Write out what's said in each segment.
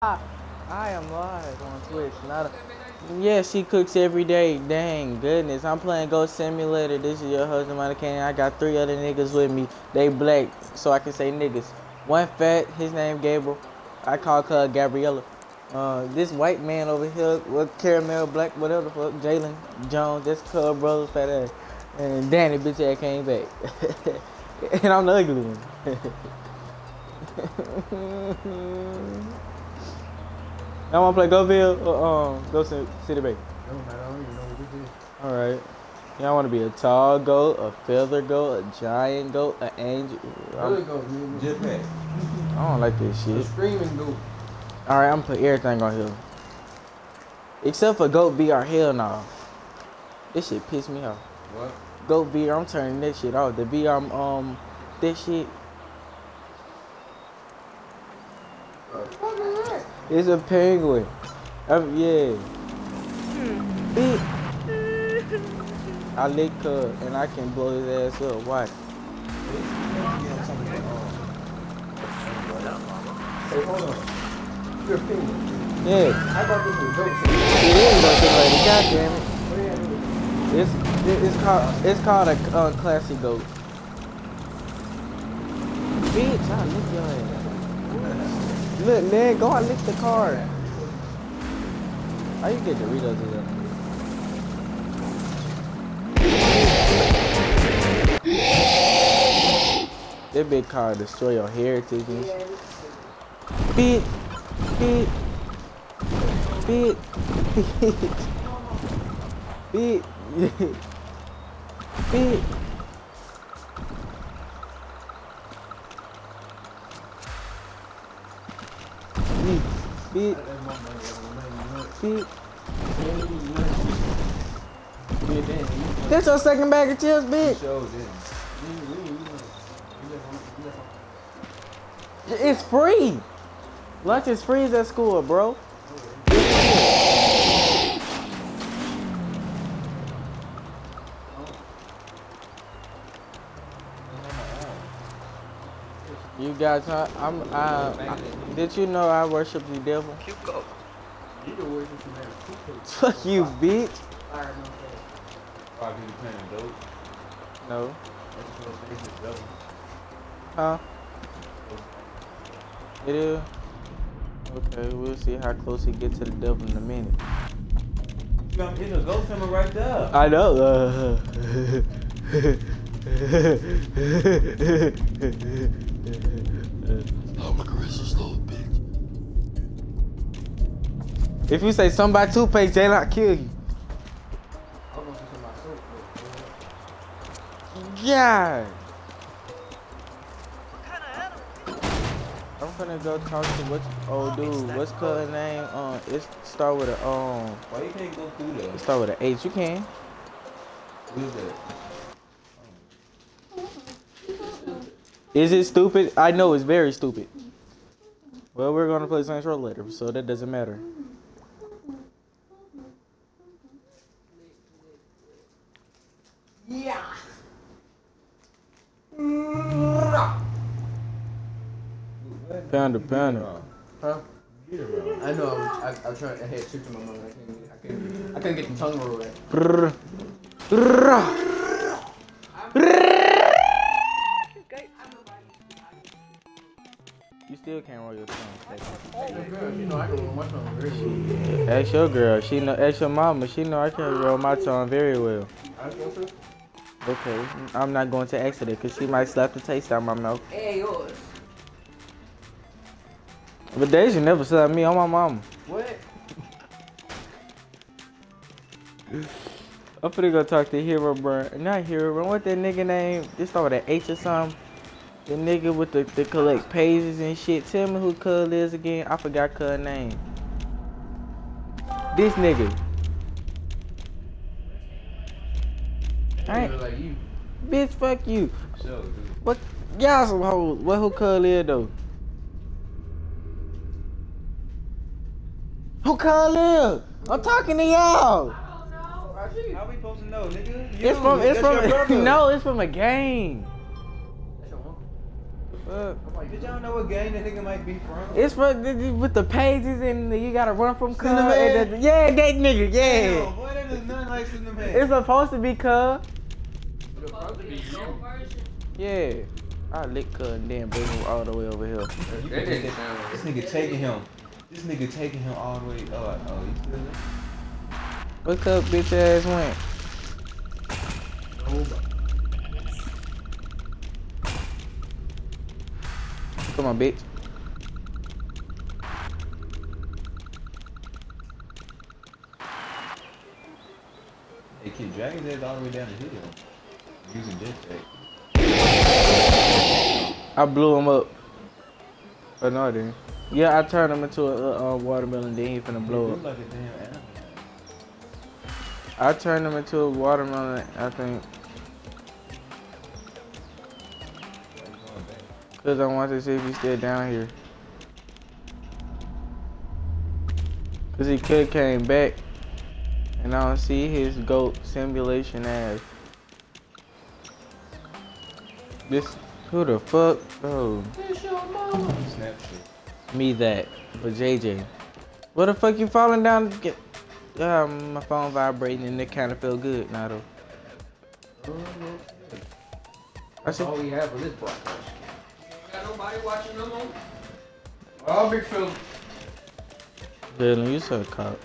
I am live on Twitch. Not a, yeah, she cooks every day. Dang goodness, I'm playing Goat Simulator. This is your husband, Monica Kane. I got three other niggas with me. They black, so I can say niggas. One fat, his name Gabriel. I call her Gabriella. Uh, this white man over here, with caramel black, whatever the fuck, Jalen Jones. That's her brother, fat ass. And Danny, bitch ass came back. and I'm the ugly one. Y'all wanna play Goatville or um Goat City Bay? All right. Y'all wanna be a tall goat, a feather goat, a giant goat, an angel? Really go, nigga. Jetpack. I don't like this The shit. screaming goat. All right, I'm gonna put everything on here, except for goat VR. Hell no. This shit piss me off. What? Goat VR, I'm turning that shit off. The VR, um, this shit. It's a penguin. Um, yeah. Beep. I lick her and I can blow his ass up. Watch. Hey, hold on. You're a penguin. Yeah. I thought this was goat. It is nothing like it. God damn it. What do you have to do? It's it's called it's called a uh, classic goat. Bitch, I lick your ass. Look, man, go and lick the car. How you get Doritos in there? That big car destroy your heritage and shit. Bitch, bitch, bitch, bitch, bitch, bitch. Bitch, You That's your second bag of chips, bitch. It's free. Lunch is free at school, bro. You guys, I, I'm. Uh, I, did you know I worship the devil? You can work with some man. Fuck you, bitch. Probably playing dope. No. That's what they say, dope. Huh? It is. Okay, we'll see how close he gets to the devil in a minute. You got in the ghost hammer right there. I know. I'm a aggressive little bitch. if you say something somebody toothpaste, they not kill you. I'm gonna see some of my soap. Yeah. I'm gonna go talk to what oh dude, what's her name? Um, it start with a um, Why you can't go through there? it start with an H. You can. What is that? Is it stupid? I know it's very stupid. Well, we're gonna play Saints Row later, so that doesn't matter. Yeah. Panda, panda. Huh? I know. I, was, I, I tried. I had chips in my mouth. I couldn't. I couldn't. I couldn't get the tongue roll right. Can't roll your tongue. You know, I can roll my tongue very well. Ask your girl. She know. Ask your mama. She know I can roll my tongue very well. I feel so. Okay, I'm not going to ask her that because she might slap the taste out my mouth. Hey, yours. But Deja never slapped me on my mama. What? I'm finna go talk to Hero Bro. Not Hero Bro. What that nigga name? This start with an H or something. The nigga with the, the collect pages and shit. Tell me who Cuz is again. I forgot Cuz name. This nigga. I ain't, like you. bitch, fuck you. Show, dude. What? Y'all some hoes. What who Cuz is though? Who Cuz is? I'm talking to y'all. I don't know. How we supposed to know, nigga? It's from it's that's from no, it's from a game. That's. Fuck. I'm like, did y'all know what gang that nigga might be from? It's for with the pages and you gotta run from cuz. Cinnamon? and the- Yeah, that nigga, yeah. Damn, boy, that is nothing like Cinnamon. It's supposed to be cuz. Supposed to be the. Yeah. I lick cuz and then bring him all the way over here. That didn't sound This nigga taking him. This nigga taking him all the way. Uh, oh, oh, he's still there. What up, bitch ass went? Come on, bitch. Hey, kid, drag his ass all the way down the hill. Using jetpack. I blew him up. But no, I didn't. Yeah, I turned him into a uh, watermelon. Then he finna blow up. like a damn animal. I turned him into a watermelon. I think because I wanted to see if he stayed down here. Cause he could came back, and I don't see his goat simulation ass. This who the fuck? Oh, me that, but JJ. What the fuck you falling down? Get, um, my phone vibrating and it kind of feel good now though. I That's all we have for this broadcast. Got nobody watching no more. Oh, big Phil. Dylan, you so caught.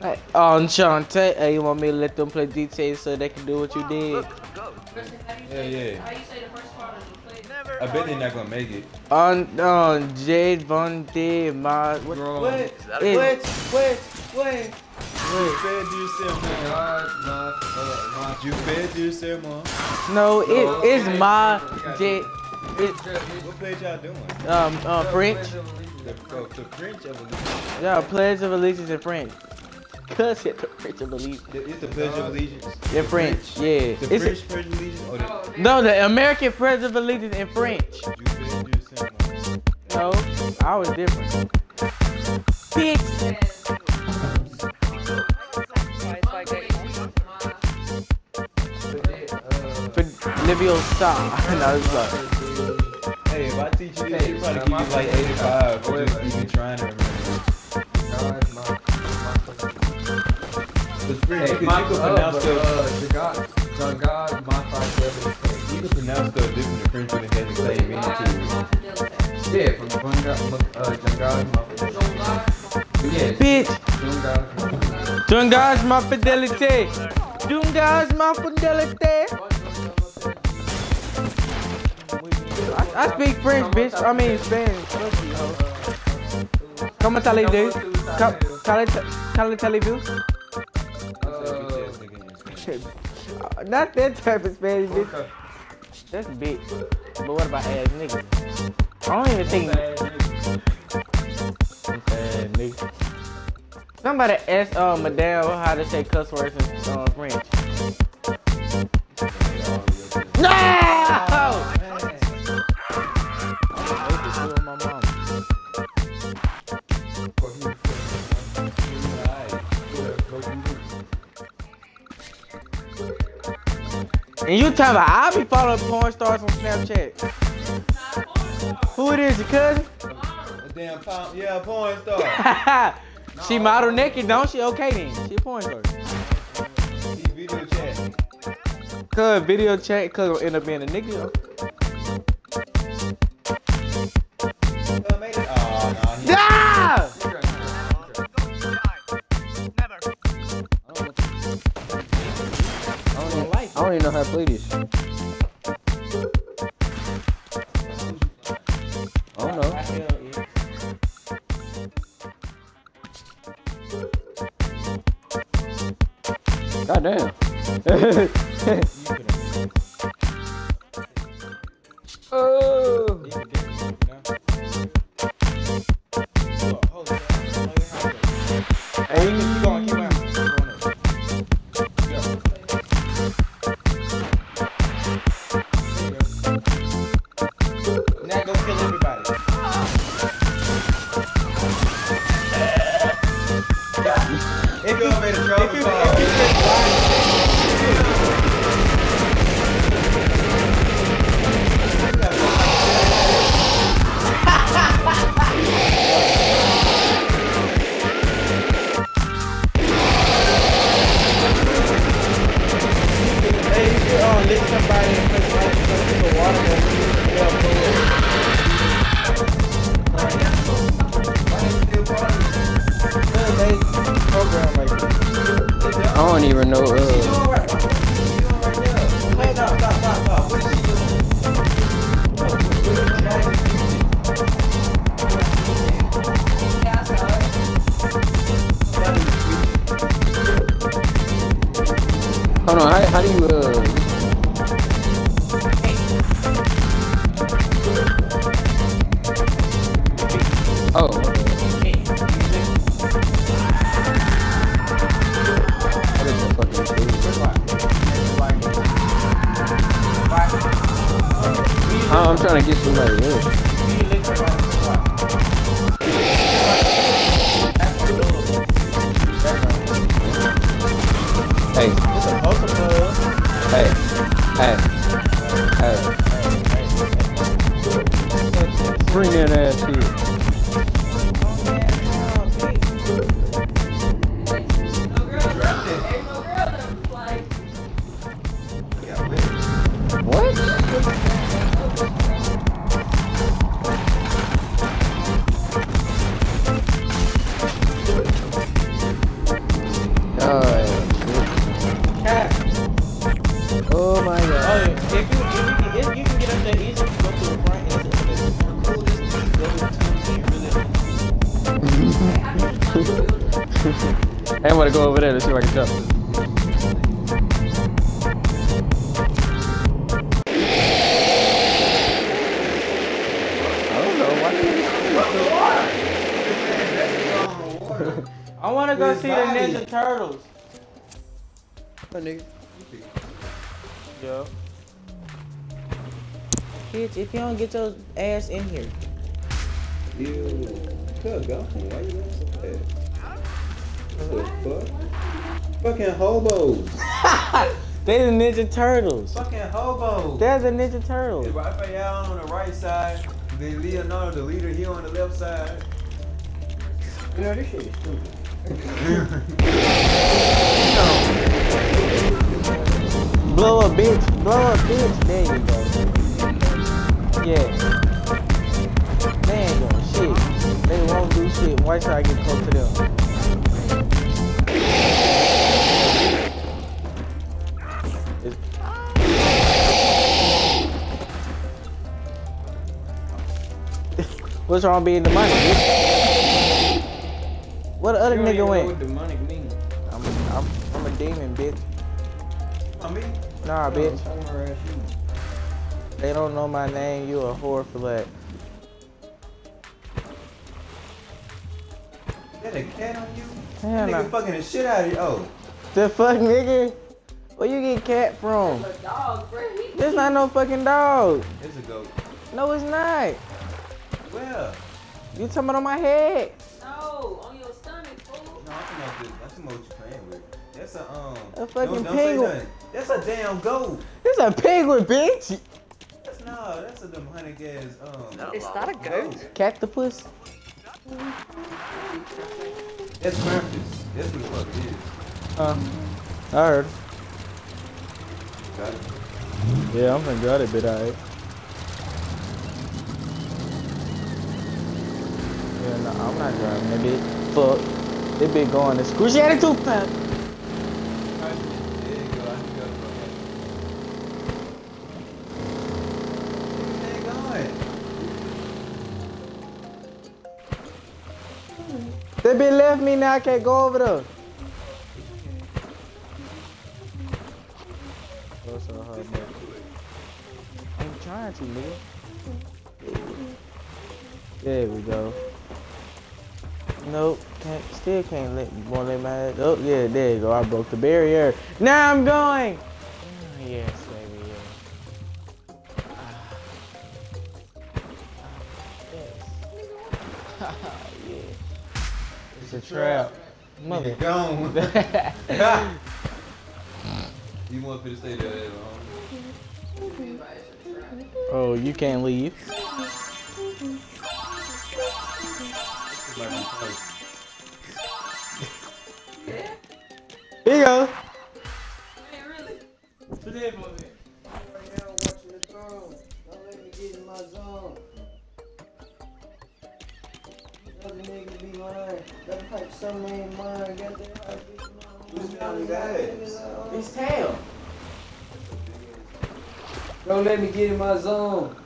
Hey, oh, Shantae, hey, you want me to let them play GTA so they can do what you did? Kristen, how do you Yeah, yeah. How you say the first part of the play? I bet they're not gonna make it. On, on Jade Von D, my, what, Bro. What? It- What? What? What? You wait, fed yourself, man. God, my, uh, You fed yourself, man. no, it, it's my Jade, it, What page y'all doing? um, uh, French, The, oh, the French Evolution. yeah, Pledge of Allegiance in French. Cuss it, the French of Allegiance. It's the Pledge of Allegiance. In French, yeah. The It's French Pledge of Allegiance or the Oh, no, the American Pledge of Allegiance in French. you fed yourself, man. No, I was different. Bitch. Livio Star. no, it's like, Hey, if I teach you this, you probably give you like 85 for just even trying to remember. God, my, The French, you Hey, can, you can uh, pronounce but, uh, the God, my five. You can pronounce stuff different French, but it has the same meaning to it. Yeah, from Bunga, uh, Jangad, my Yes. bitch. Jangad. Dungas ma fidelity. Dungas ma fidelity. I, I speak French, bitch. I mean Spanish. Hoe. Come on, tell dude. Come, tell it, tell it, tell you. Uh, Not that type of Spanish, bitch. That's bitch. But what about ass nigga? I don't even think. Ass nigga. Somebody asked uh, Madame how to say cuss words in uh, French. And you talking about I be following porn stars on Snapchat. Who it is, your cousin? A damn pop, yeah, porn star. she model naked, don't she? Okay then. She a porn star. he video chat. Cause video chat, cause gonna end up being a nigga. Play. I oh, know. God damn. if call. if hold on. How, see if I can jump. I don't know. Why I want to go His see the. Ninja Turtles. My nigga. Yeah. Kids, if you don't get your ass in here. Ew. Good go. Why you doing so fast? What the fuck? Fucking hobos. They the Ninja Turtles. Fucking hobos. They're the Ninja Turtles. Raphael on the right side, then Leonardo, the leader, here on the left side. You know, this shit is stupid. Blow a bitch. Blow a bitch. There you go. Yeah. They ain't doing shit. They won't do shit. Why should I get close to them? What's wrong being the money? bitch? What the other You nigga know went? What demonic means? I'm, I'm, I'm a demon, bitch. I mean, Nah, no, bitch. I'm talking about you. They don't know my name. You a whore for that. That a cat on you? Hell That nah. nigga fucking the shit out of you. Oh, The fuck, nigga? Where you get cat from? A dog, bro. He- There's not no fucking dog. it's a goat. No, it's not. Well, You talking about on my head? No, on your stomach, fool. no, I'm talking about this. That's what you playing with. That's a um. A fucking don't, don't say penguin. That's a damn goat. It's a penguin, bitch. That's no. That's a them honey gas um. Is that a goat? Cactopus? That's Krampus. That's what the fuck it is. Uh, I heard. Got it. Yeah, I'm gonna got it, bit alright. Yeah, no, I'm not driving that bitch. Fuck. They bitch going excruciating too fast. That bitch left me now. I can't go over there. So hard, man? I'm trying to, nigga. There we go. Nope, can't, still can't let, won't let my head. Oh, yeah, there you go. I broke the barrier. Now I'm going. Ah, yes, baby, yeah. Ah. Ah, yes. yeah. It's a trap. Mother. Nigga gone. you want me to stay there that long? Oh, you can't leave. Here you go. Hey, really? Put that on there. Right now, watching the throne. Don't let me get in my zone. Other niggas be lying. That type some ain't mine. Got that hot bitch in my Who's on his ass? His. Don't let me get in my zone.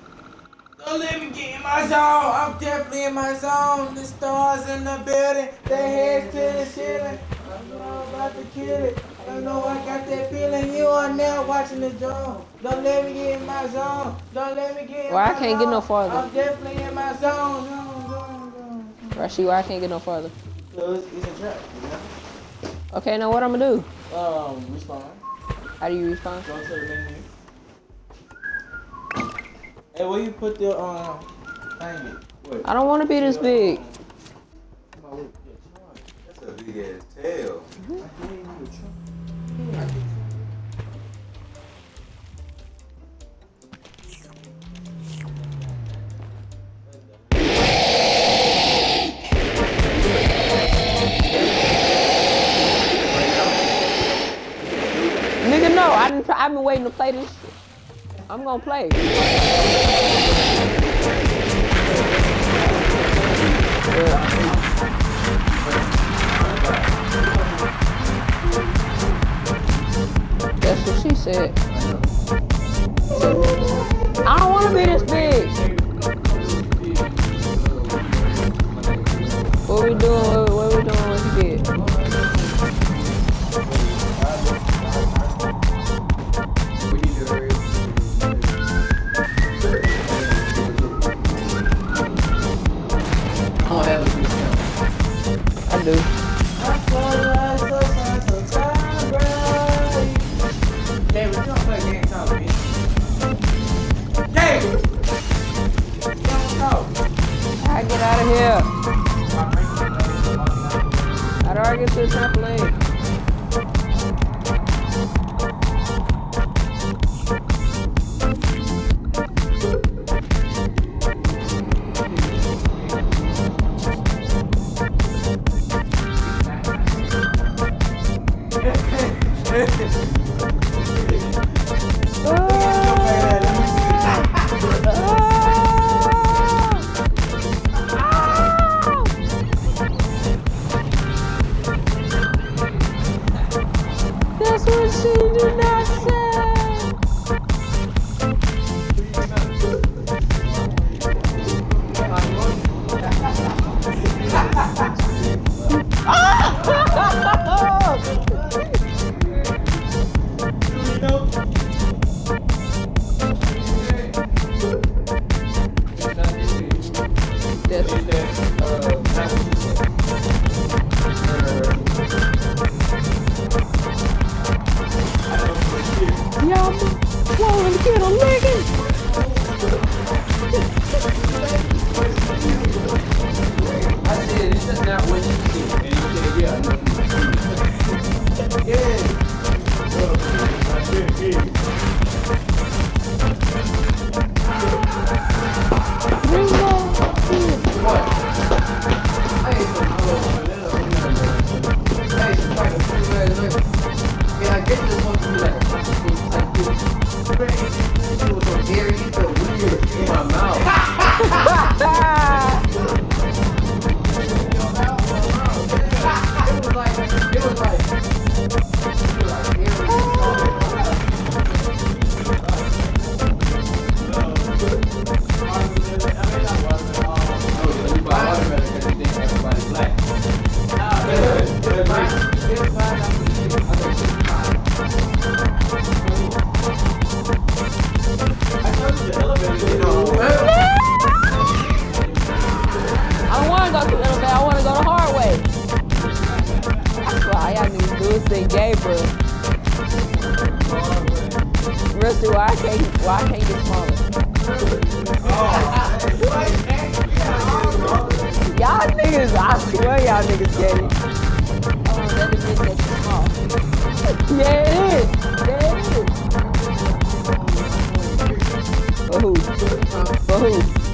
Don't let me get in my zone. I'm definitely in my zone. The stars in the building, their heads to the ceiling. I know I'm about to kill it. I know I got that feeling. You are now watching the zone. Don't let me get in my zone. Don't let me get in my Why I can't get no farther? I'm definitely in my zone. Zone, zone, zone. Rashi, why I can't get no farther? So it's, it's a trap. You know? Okay, now what I'm gonna do? Um, respond. How do you respond? Go to the menu. Hey, where you put the um thing? I don't want to be this big. That's a big ass tail. Nigga, no, I didn't. I've been waiting to play this. Shit. I'm gonna play. That's what she said. I don't want to be this big. What we doing? How do I I do gay. Rusty, why can't, why can't get smaller? Y'all niggas, I swear y'all niggas it. Oh, that admit that you small. yeah, it is. Yeah, it is. For who?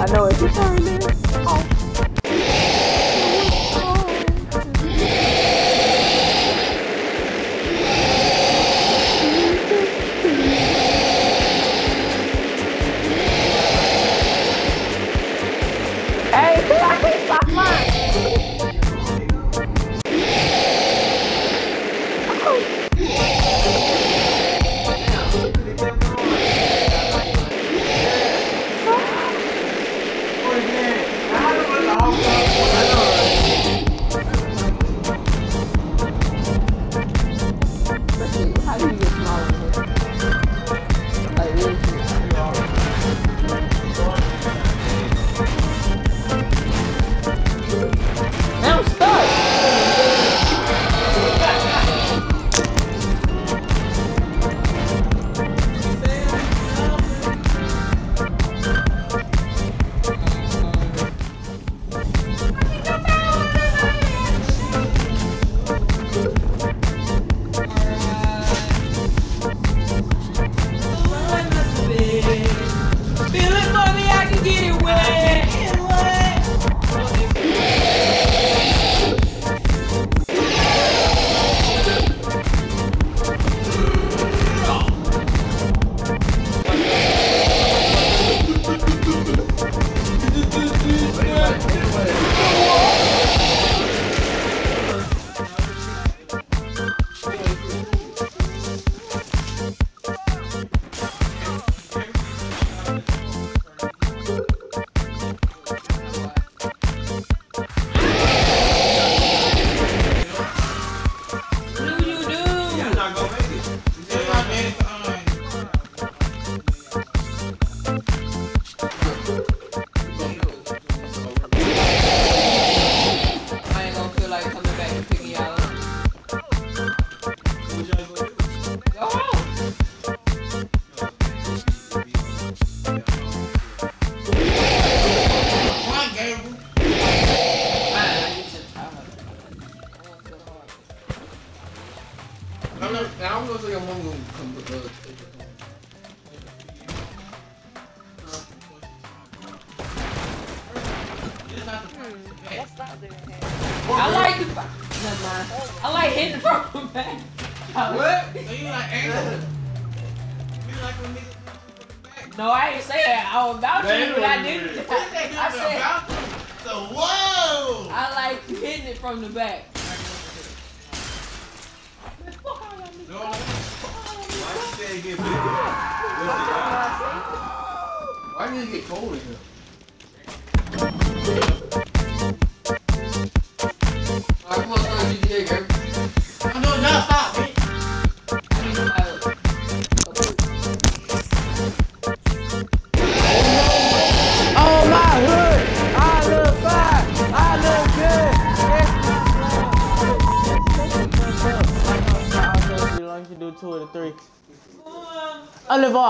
I know it's eternity. No, I ain't say that. I was about Wait you, but I didn't. I I, I said. So, whoa! I like hitting it from the back. No. Why did you get bigger? Why did it get cold in here? GTA, le voir.